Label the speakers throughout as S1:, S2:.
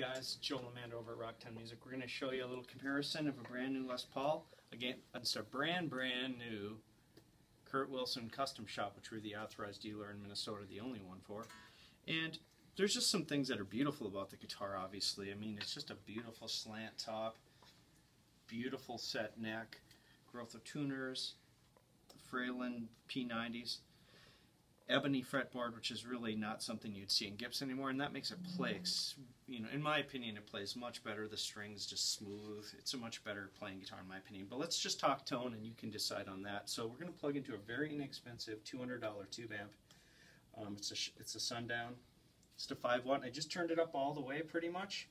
S1: guys, Joe Amanda over at Rocktown Music. We're going to show you a little comparison of a brand new Les Paul. Again, it's a brand, brand new Kurt Wilson custom shop, which we're the authorized dealer in Minnesota, the only one for. And there's just some things that are beautiful about the guitar, obviously. I mean, it's just a beautiful slant top, beautiful set neck, Grover tuners, Fralin P90s ebony fretboard, which is really not something you'd see in Gibson anymore, and that makes it play, you know, in my opinion, it plays much better. The strings just smooth. It's a much better playing guitar in my opinion. But let's just talk tone, and you can decide on that. So we're going to plug into a very inexpensive $200 tube amp. Um, it's a it's a Sundown. It's a five watt. I just turned it up all the way pretty much,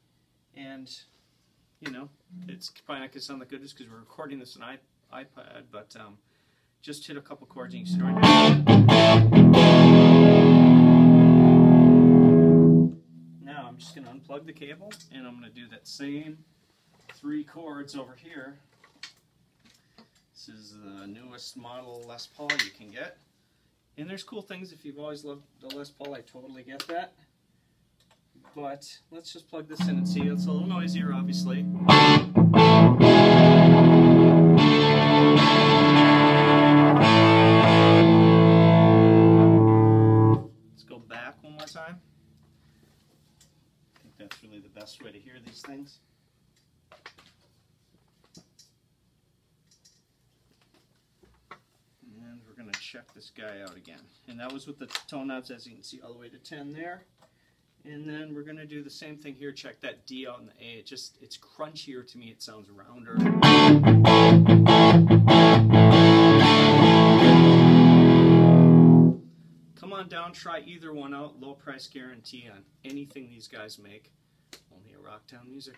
S1: and you know, it's probably not going to sound that good just because we're recording this on iPad, but um, just hit a couple chords and you can start. Unplug the cable and I'm going to do that same three chords over here. This is the newest model Les Paul you can get. And there's cool things if you've always loved the Les Paul, I totally get that. But let's just plug this in and see. It's a little noisier, obviously. Let's go back one more time that's really the best way to hear these things. And we're going to check this guy out again. And that was with the tone knobs, as you can see, all the way to 10 there. And then we're going to do the same thing here. Check that D out the A. It just, it's crunchier to me. It sounds rounder. On down, try either one out. Low price guarantee on anything these guys make. Only at Rocktown Music.